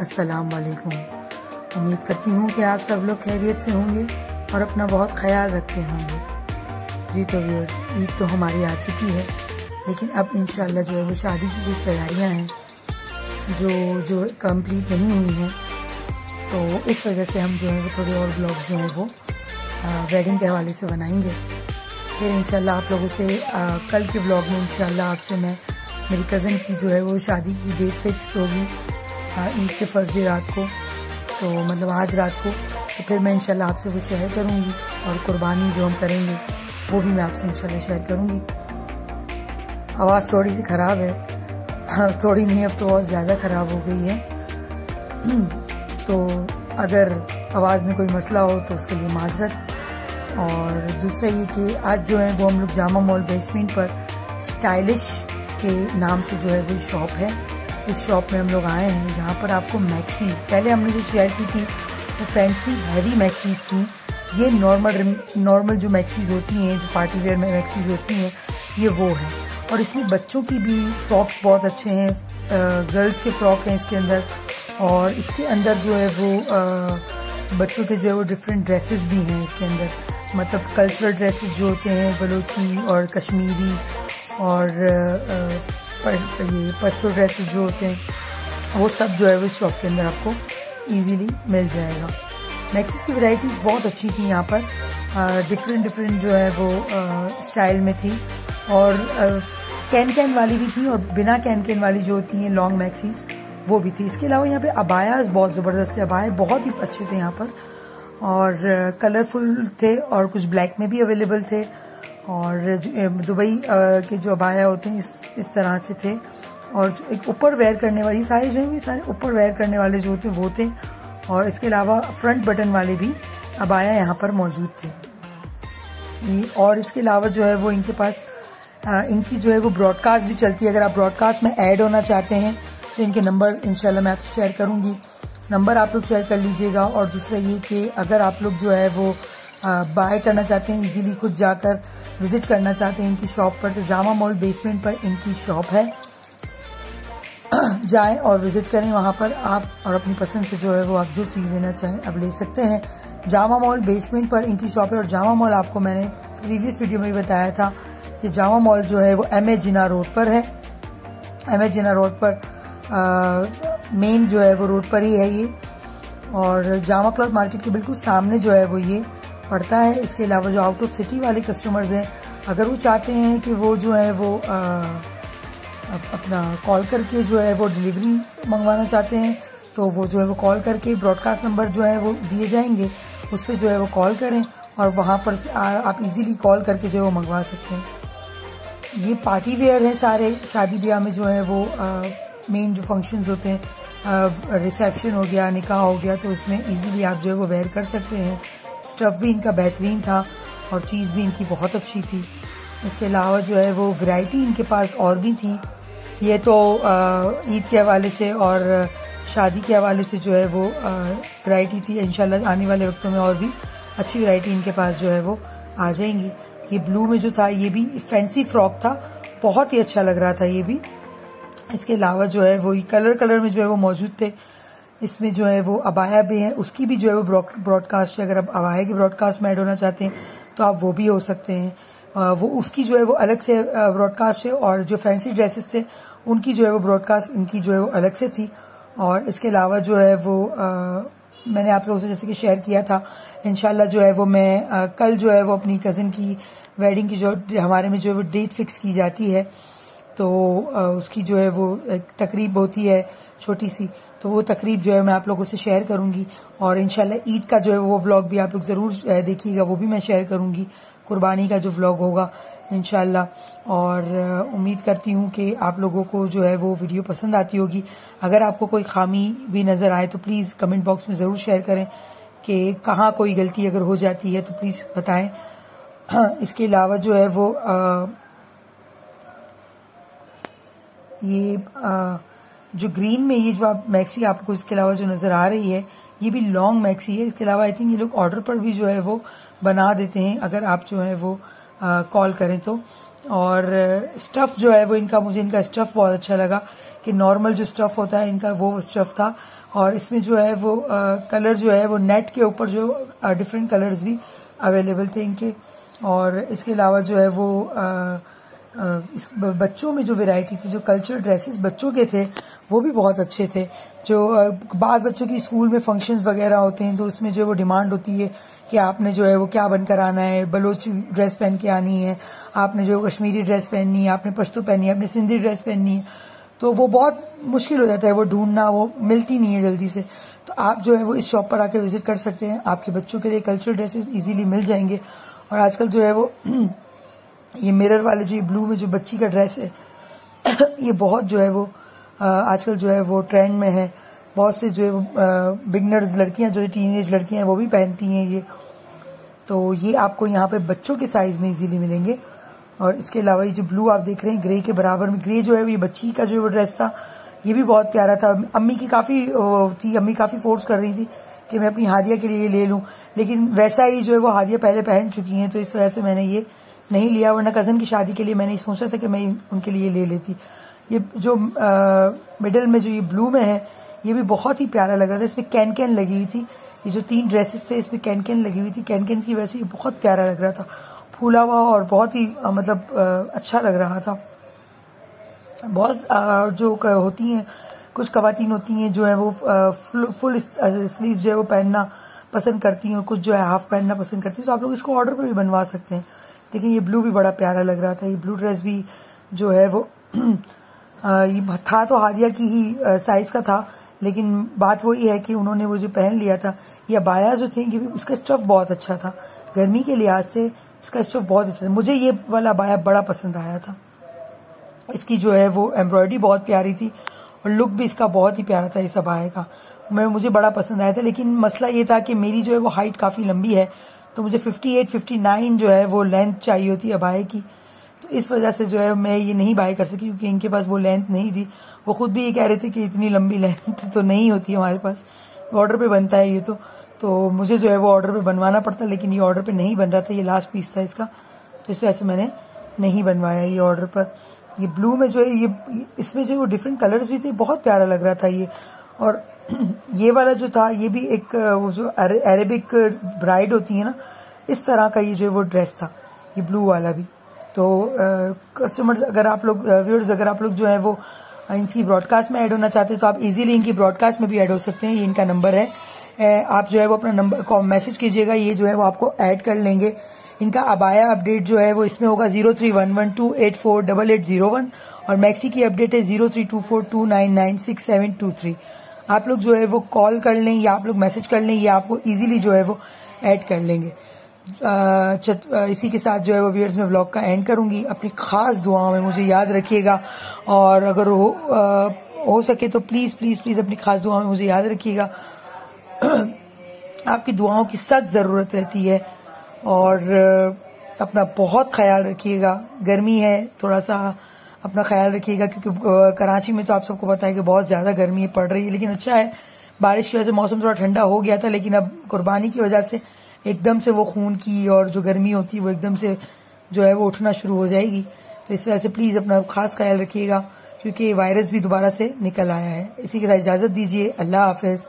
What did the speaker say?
अस्सलाम वालेकुम उम्मीद करती हूँ कि आप सब लोग खैरियत से होंगे और अपना बहुत ख्याल रखते होंगे। जी तो व्यूअर्स ईद तो हमारी आ चुकी है लेकिन अब इंशाल्लाह जो है वो शादी की कुछ तैयारियाँ हैं जो जो कंप्लीट नहीं हुई हैं तो इस वजह से हम जो है वो थोड़े और ब्लॉग जो है वो वेडिंग के हवाले से बनाएँगे। फिर इंशाल्लाह आप लोगों से आ, कल के ब्लॉग में इंशाल्लाह आपसे मैं मेरी कज़न की जो है वो शादी की डेट फिक्स होगी ईद के फ़र्स्ट डे रात को। तो मतलब आज रात को तो फिर मैं इंशाल्लाह आपसे वो शेयर करूँगी और कुर्बानी जो हम करेंगे, वो भी मैं आपसे इंशाल्लाह शेयर करूँगी। आवाज़ थोड़ी सी ख़राब है। थोड़ी नहीं, अब तो बहुत ज़्यादा ख़राब हो गई है। तो अगर आवाज़ में कोई मसला हो तो उसके लिए माजरत और दूसरा ये कि आज जो है वो हम लोग जामा मॉल बेसमेंट पर स्टाइलिश के नाम से जो है वो शॉप है। इस शॉप में हम लोग आए हैं। जहाँ पर आपको मैक्सीज पहले हमने जो शेयर की थी, वो फैंसी हैवी मैक्सीज थी। ये नॉर्मल नॉर्मल जो मैक्सीज होती हैं, जो पार्टी वेयर में मैक्सीज होती हैं, ये वो है। और इसमें बच्चों की भी फ्रॉक्स बहुत अच्छे हैं गर्ल्स के फ्रॉक हैं इसके अंदर। और इसके अंदर जो है वो बच्चों के जो है वो डिफरेंट ड्रेसेस भी हैं इसके अंदर। मतलब कल्चरल ड्रेसेस जो होते हैं, बलोची और कश्मीरी और ये पश्तो ड्रेसेस जो होते हैं, वो सब जो है वो शॉप के अंदर आपको इजीली मिल जाएगा। मैक्सिस की वैरायटीज बहुत अच्छी थी यहाँ पर। डिफरेंट डिफरेंट जो है वो स्टाइल में थी। और कैन कैन वाली भी थी और बिना कैन कैन वाली जो होती हैं लॉन्ग मैक्सीज वो भी थी। इसके अलावा यहाँ पे अबायाज बहुत ज़बरदस्त थे। अबाया बहुत ही अच्छे थे यहाँ पर। और कलरफुल थे और कुछ ब्लैक में भी अवेलेबल थे। और दुबई के जो अबाया होते हैं, इस इस तरह से थे। और जो एक ऊपर वेयर करने वाली, सारे जो है सारे ऊपर वेयर करने वाले जो होते वो थे। और इसके अलावा फ्रंट बटन वाले भी अबाया यहाँ पर मौजूद थे। और इसके अलावा जो है वो इनके पास इनकी जो है वो ब्रॉडकास्ट भी चलती है। अगर आप ब्रॉडकास्ट में ऐड होना चाहते हैं तो इनके नंबर इंशाल्लाह मैं आपसे शेयर करूँगी। नंबर आप लोग शेयर कर लीजिएगा। और दूसरा ये कि अगर आप लोग जो है वो बाय करना चाहते हैं इजीली खुद जाकर विज़िट करना चाहते हैं इनकी शॉप पर तो जामा मॉल बेसमेंट पर इनकी शॉप है। जाएँ और विज़िट करें वहाँ पर। आप और अपनी पसंद से जो है वो आप जो चीज़ लेना चाहें अब ले सकते हैं। जामा मॉल बेसमेंट पर इनकी शॉप है और जामा मॉल आपको मैंने प्रीवियस वीडियो में भी बताया था कि जामा मॉल जो है वो एम ए जिना रोड पर है। एम ए जिना रोड पर मेन जो है वो रोड पर ही है ये। और जामा क्लॉथ मार्केट के बिल्कुल सामने जो है वो ये पड़ता है। इसके अलावा जो आउट ऑफ़ सिटी वाले कस्टमर्स हैं अगर वो चाहते हैं कि वो जो है वो आ, अपना कॉल करके जो है वो डिलीवरी मंगवाना चाहते हैं तो वो जो है वो कॉल करके ब्रॉडकास्ट नंबर जो है वो दिए जाएँगे। उस पर जो है वो कॉल करें और वहाँ पर आ, आप इजीली कॉल करके जो है वो मंगवा सकते हैं। ये पार्टी वेयर है सारे। शादी ब्याह में जो है वो मेन जो फ़ंक्शंस होते हैं रिसेप्शन हो गया निकाह हो गया तो उसमें इजीली आप जो है वो वेयर कर सकते हैं। स्टफ़ भी इनका बेहतरीन था और चीज़ भी इनकी बहुत अच्छी थी। इसके अलावा जो है वो वैरायटी इनके पास और भी थी। ये तो ईद के हवाले से और शादी के हवाले से जो है वो वैरायटी थी। इन आने वाले वक्तों में और भी अच्छी वैरायटी इनके पास जो है वो आ जाएँगी। ये ब्लू में जो था, ये भी फैंसी फ्रॉक था। बहुत ही अच्छा लग रहा था ये भी। इसके अलावा जो है वो कलर कलर में जो है वो मौजूद थे। इसमें जो है वो अबाया भी है उसकी भी जो है वो ब्रॉडकास्ट है। अगर आप अबाया की ब्रॉडकास्ट में ऐड होना चाहते हैं तो आप वो भी हो सकते हैं। वो उसकी जो है वो अलग से ब्रॉडकास्ट है और जो फैंसी ड्रेसेस थे उनकी जो है वो ब्रॉडकास्ट इनकी जो है वो अलग से थी। और इसके अलावा जो है वो आ, मैंने आप लोगों से जैसे कि शेयर किया था इनशाला जो है वो मैं आ, कल जो है वो अपनी कज़न की वेडिंग की जो हमारे में जो है वो डेट फिक्स की जाती है। तो उसकी जो है वो तकरीब होती है छोटी सी तो वो तकरीब जो है मैं आप लोगों से शेयर करूँगी और इनशाला ईद का जो है वो व्लॉग भी आप लोग ज़रूर देखिएगा वो भी मैं शेयर करूँगी कुर्बानी का जो व्लॉग होगा इनशाला और उम्मीद करती हूँ कि आप लोगों को जो है वो वीडियो पसंद आती होगी। अगर आपको कोई खामी भी नज़र आए तो प्लीज़ कमेंट बॉक्स में ज़रूर शेयर करें कि कहाँ कोई गलती अगर हो जाती है तो प्लीज़ बताएँ। इसके अलावा जो है वो आ, ये आ, जो ग्रीन में ये जो आप मैक्सी आपको इसके अलावा जो नज़र आ रही है ये भी लॉन्ग मैक्सी है। इसके अलावा आई थिंक ये लोग ऑर्डर पर भी जो है वो बना देते हैं अगर आप जो है वो कॉल करें तो। और स्टफ़ जो है वो इनका मुझे इनका स्टफ़ बहुत अच्छा लगा कि नॉर्मल जो स्टफ़ होता है इनका वो स्टफ़ था। और इसमें जो है वो आ, कलर जो है वो नेट के ऊपर जो डिफरेंट कलर्स भी अवेलेबल थे इनके। और इसके अलावा जो है वो आ, इस बच्चों में जो वैरायटी थी, जो कल्चरल ड्रेसेस बच्चों के थे, वो भी बहुत अच्छे थे। जो बाद बच्चों की स्कूल में फ़ंक्शंस वगैरह होते हैं तो उसमें जो वो डिमांड होती है कि आपने जो है वो क्या बनकर आना है, बलोच ड्रेस पहन के आनी है, आपने जो कश्मीरी ड्रेस पहननी है, आपने पश्तो पहननी है, आपने सिंधी ड्रेस पहननी है तो वो बहुत मुश्किल हो जाता है, वो ढूंढना, वो मिलती नहीं है जल्दी से। तो आप जो है वो इस शॉप पर आके विज़िट कर सकते हैं, आपके बच्चों के लिए कल्चरल ड्रेसेस इजीली मिल जाएँगे। और आजकल जो है वो ये मिरर वाले जो ये ब्लू में जो बच्ची का ड्रेस है, ये बहुत जो है वो आजकल जो है वो ट्रेंड में है। बहुत से जो है बिगनर्स लड़कियाँ, जो टीन एज लड़कियाँ हैं, वो भी पहनती हैं ये। तो ये आपको यहाँ पे बच्चों के साइज़ में इजीली मिलेंगे। और इसके अलावा ये जो ब्लू आप देख रहे हैं ग्रे के बराबर में ग्रे जो है ये बच्ची का जो है वो ड्रेस था, ये भी बहुत प्यारा था। अम्मी की काफ़ी थी, अम्मी काफ़ी फोर्स कर रही थी कि मैं अपनी हादिया के लिए ले लूँ। लेकिन वैसा ही जो है वो हादिया पहले पहन चुकी हैं तो इस वजह से मैंने ये नहीं लिया वरना कज़न की शादी के लिए मैंने सोचा था कि मैं उनके लिए ले लेती। ये जो मिडल में जो ये ब्लू में है ये भी बहुत ही प्यारा लग रहा था। इसमें कैन कैन लगी हुई थी। ये जो तीन ड्रेसेस थे इसमें कैन कैन लगी हुई थी। कैन कैन की वजह से ये बहुत प्यारा लग रहा था। फूला हुआ और बहुत ही आ, मतलब आ, अच्छा लग रहा था। बहुत जो होती हैं कुछ कवातीन होती हैं जो है वो फुल स्लीव जो है वो पहनना पसंद करती हैं और कुछ जो है हाफ़ पहनना पसंद करती हैं। तो आप लोग इसको ऑर्डर पर भी बनवा सकते हैं। देखिए ये ब्लू भी बड़ा प्यारा लग रहा था। ये ब्लू ड्रेस भी जो है वो ये था तो हादिया की ही साइज़ का था, लेकिन बात वही है कि उन्होंने वो जो पहन लिया था, या बाया जो थे इसका स्टफ़ बहुत अच्छा था। गर्मी के लिहाज से इसका स्टफ़ बहुत अच्छा था। मुझे ये वाला बाया बड़ा पसंद आया था। इसकी जो है वो एम्ब्रॉयडरी बहुत प्यारी थी और लुक भी इसका बहुत ही प्यारा था इस अबाए का। मैं, मुझे बड़ा पसंद आया था, लेकिन मसला ये था कि मेरी जो है वो हाइट काफ़ी लंबी है तो मुझे 58, 59 जो है वो लेंथ चाहिए होती है अबाए की। तो इस वजह से जो है मैं ये नहीं बाय कर सकी क्योंकि इनके पास वो लेंथ नहीं थी। वो खुद भी ये कह रहे थे कि इतनी लंबी लेंथ तो नहीं होती हमारे पास। ऑर्डर पे बनता है ये तो। तो मुझे जो है वो ऑर्डर पे बनवाना पड़ता लेकिन ये ऑर्डर पे नहीं बन रहा था ये लास्ट पीस था इसका। तो इस वजह से मैंने नहीं बनवाया ये ऑर्डर पर। ये ब्लू में जो है ये इसमें जो डिफरेंट कलर्स भी थे बहुत प्यारा लग रहा था ये। और ये वाला जो था, ये भी एक वो जो अरेबिक ब्राइड होती है ना, इस तरह का ये जो वो ड्रेस था, ये ब्लू वाला भी। तो कस्टमर्स अगर आप लोग व्यूअर्स अगर आप लोग जो है वो इनकी ब्रॉडकास्ट में ऐड होना चाहते हैं तो आप इजीली इनकी ब्रॉडकास्ट में भी ऐड हो सकते हैं, ये इनका नंबर है। आप जो है वो अपना नंबर को मैसेज कीजिएगा, ये जो है वो आपको ऐड कर लेंगे। इनका अबाया अपडेट जो है वो इसमें होगा zero three one one two eight four double eight zero one और मैक्सी की अपडेट है zero three two four two nine nine six seven two three. आप लोग जो है वो कॉल कर लें या आप लोग मैसेज कर लें, या आपको इजीली जो है वो ऐड कर लेंगे। इसी के साथ जो है वो व्यूअर्स में व्लॉग का एंड करूँगी। अपनी खास दुआओं में मुझे याद रखिएगा और अगर हो हो सके तो प्लीज़ प्लीज़ प्लीज़ अपनी खास दुआ में मुझे याद रखिएगा। आपकी दुआओं की सख्त ज़रूरत रहती है और अपना बहुत ख्याल रखिएगा। गर्मी है, थोड़ा सा अपना ख्याल रखिएगा, क्योंकि कराची में तो आप सबको पता है कि बहुत ज़्यादा गर्मी पड़ रही है, लेकिन अच्छा है, बारिश की वजह से मौसम थोड़ा ठंडा हो गया था, लेकिन अब कुर्बानी की वजह से एकदम से वो खून की और जो गर्मी होती है, वो एकदम से जो है वो उठना शुरू हो जाएगी। तो इस वजह से प्लीज़ अपना खास ख्याल रखिएगा, क्योंकि वायरस भी दोबारा से निकल आया है। इसी के साथ इजाज़त दीजिए, अल्लाह हाफिज।